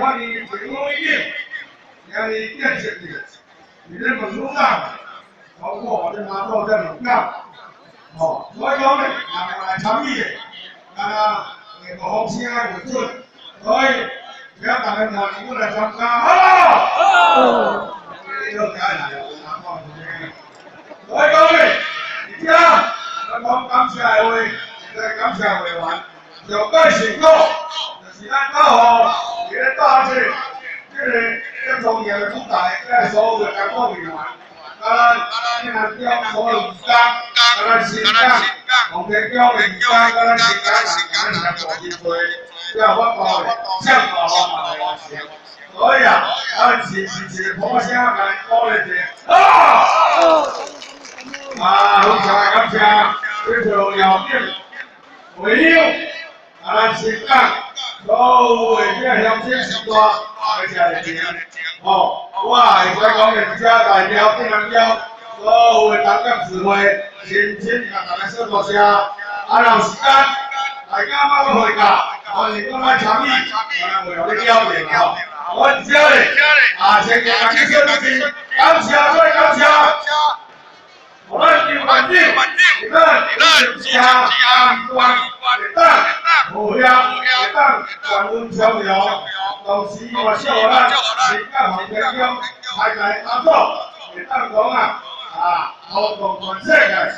Григорий Григорьевич, 年龄电视剧，你这本书上，包括我这拿到这本干，哦，我有的，俺们来参与的，俺们那个红星爱国军，所以不要打人家，你过来参加，好，你就该来了，拿到这个，所以各位，你这样，我们感谢会，再感谢会员，有该成功。時間不好，你的大志，就是跟從業嘅工大，即係所有嘅各方面啊。當然，呢個將所有而家，嗰個時間，同嘅將而家嗰個時間難難係做業配，即係不過真係好難嘅事。所以啊，嗰時時時火車嚟幫你哋啊！啊，好曬咁正，呢條又邊回應？咱新疆所有的这乡亲士大，大家的听。哦，我会使讲的遮代表不能叫所有的党干指挥，亲亲甲大家说多谢。啊，有时间大家莫去回家，欢迎过来参与，啊，会有你邀请吼。我遮咧，啊，先给大家说多谢，感谢各位感谢。Maju Hakim Ilan Jihad Quan Tang Hồ Hiệp Tang Quản Lương Treo Liễu Đồng chí Hòa Triệu Hòa Lan Chính là Hoàng Thế Kiêu Hành Lái Ám Tổ Để tăng đó mà À Hậu Tổng Quản Xe Cảnh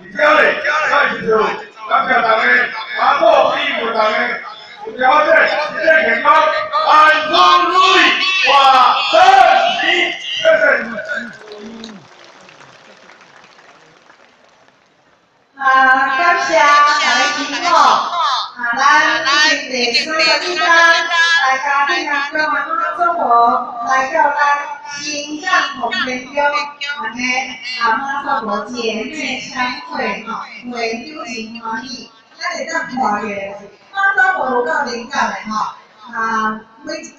Thì theo để Hãy chỉ thử Các nhà tàng nghề Ám Tổ Khi của tàng nghề Chúng ta có thể Chúng ta cảnh báo Bàn Phong Lui Hòa Sơn Chí Thế Thế 啊，感谢大家。支持啊，咱已经第三十一单。大家。平安中啊，做无来到咱新港红天宫，安尼阿妈做无姐妹相会吼，会有真欢喜。咱会当看个，妈祖无有够灵感的吼，啊，每一间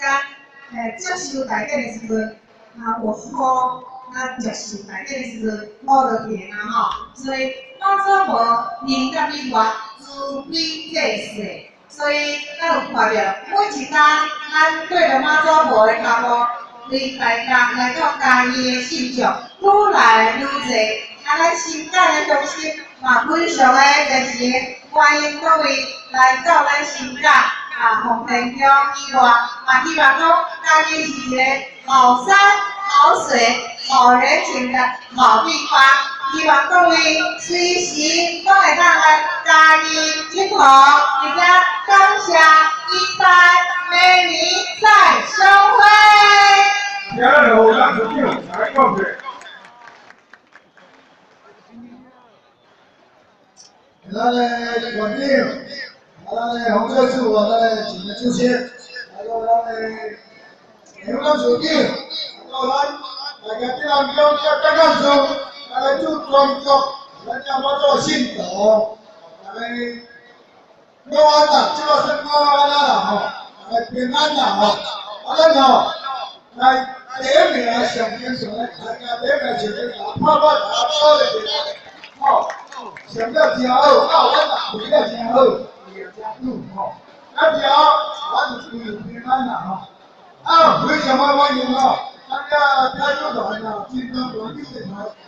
诶接受大家。的时阵，啊有好，啊接受大家。的时阵好就行啊吼。所以妈祖无灵感以外，自比这世。所以，咱有看到每一单，咱对着妈祖婆的脚步，离大家来到家己的信众愈来愈多。啊，咱新港的中心嘛，非常的热情，欢迎各位来到咱新港啊，红天宫以外，嘛希望讲家己是一个好山好水、好人情的好地方。希望各位随时都会当来家己镜头，而且感谢一代美女再相会。今日好，咱就叫来讲者。咱的馆长，咱的洪教授，咱的几个主席，还有咱的刘干书记，还有咱大家这样叫叫干干书。 大家做工作，咱要么做信徒，大家过安啦，这个生活安啦吼，大家平安啦吼，啊咱吼来第一名来上天上来，大家第一名上天上，泡泡茶泡的就好，上了真好，啊我啦回了真好，也真久吼，啊只要我就注意平安啦吼，啊非常欢迎吼，大家加入团啦，进到团进来。这个状况呢，给咱们以后承担了。啊，然后在按照按当时的那个嘛那个讲，大家嘛，你讲大家嘛，你来过日哦，人家在，对，这样这样这样。我讲讲，但我是这就可以啦。平常时嘛都嘛都，好按住按住。另外呢，嘛叫话你唔好。啊！哦，啊，这还是在成功万事如意，你看大家要见到，来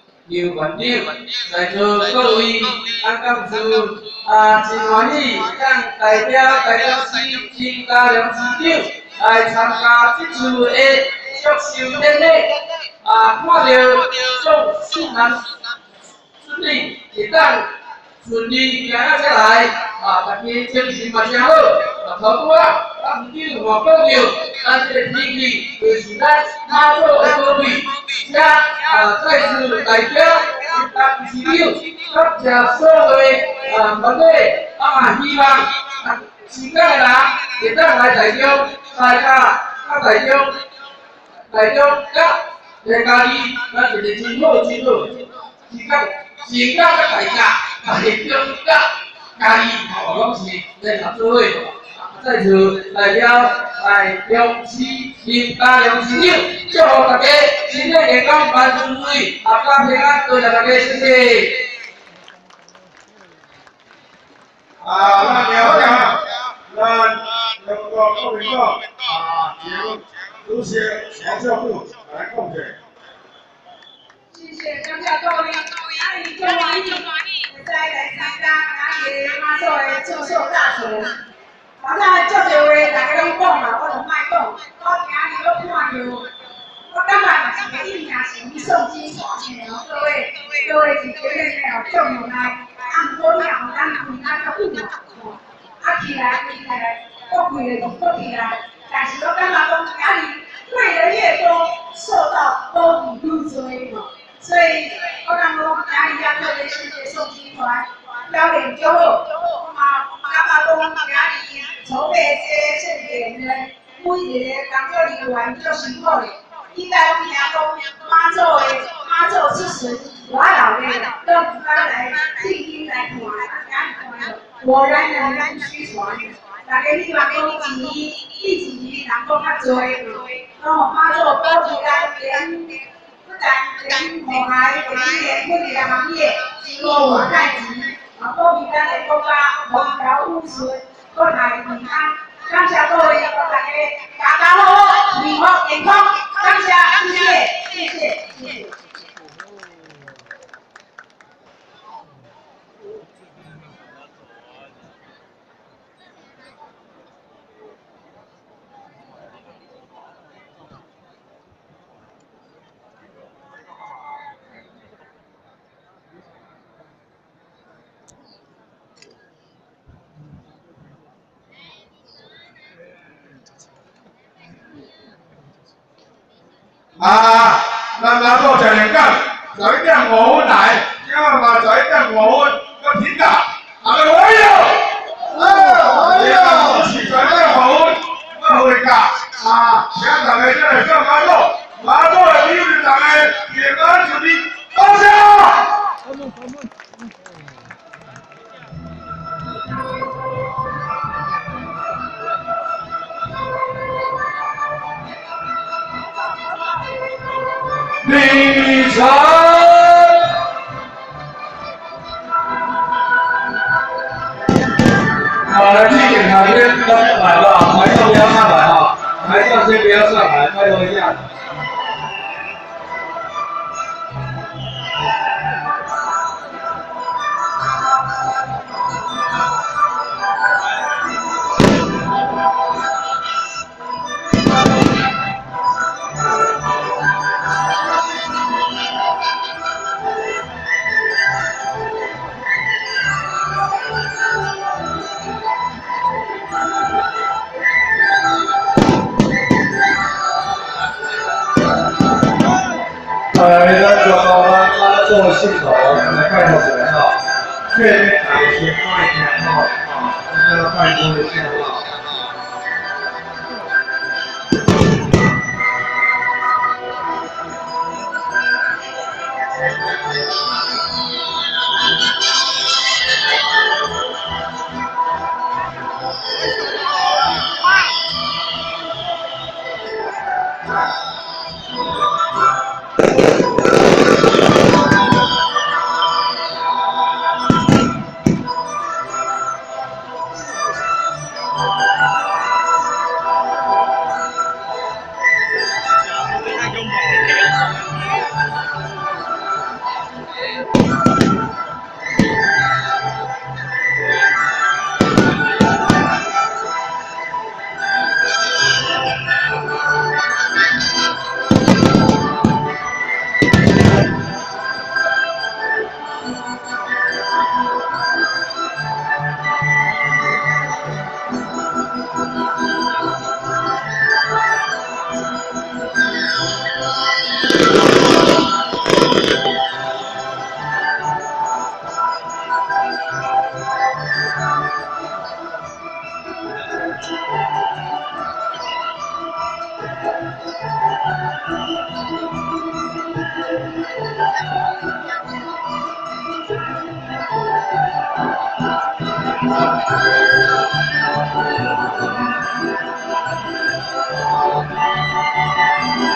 有环境来做各位，啊，今次啊，新欢礼当代表代表新青大人之长来参加这次的祝寿典礼，啊，看到众圣人顺利，也当顺利平安起来，啊，特别精神非常好，好不啊？các Until Mokodio has deeply with that narrow economy, that tries to giải quyết các chỉ tiêu các nhà sơ về à, vấn đề mà hy vọng chính các là để các lại đại tiêu đại cả đại giải đại giải tiêu các đề ca đi là chỉ để chính phủ chính phủ chính các chính các các giải cả giải tiêu các ca đi họ làm gì để làm chơi 伙，在此代表来龙市林家龙市长，祝福大家身体健康，万事如意，阖家平安，多谢大家，谢谢。啊，那了解，那两个国民党啊，由主席黄少富来贡献。谢谢感谢各位，阿姨祝欢喜，会使来参加阿姨妈祖的祝寿大寿。刚才足多话大家拢讲嘛，我就莫讲。我今日我看到，我感觉嘛是个印象是去送金传的哦，各位各位是绝对没有重用来。啊，毋过你也有咱其他较稳嘛，啊起来起来，国贵的。就国起来，但是我感觉讲今日贵的。越多，受到保庇越多。所以，我感觉家里要特别谢谢宋集团，表演就好，我感觉讲家里筹备这盛典呢，每一个工作人员足辛苦的，应该拢听讲妈祖的妈祖之神，我老的都不敢来静听来看，啊，看果然人人虚传，大家希望讲一年一年人讲较多，哦，妈祖保佑咱连。咱红海的今年婚礼的行业是落我在即，啊，保庇咱的国家风调雨顺，con này mình ăn trong xe tôi có cả em cá cá hô mình mọc thành phong trong xe ăn gì gì gì à làm làm đồ trở thành cặp giới đèn ngủ đại?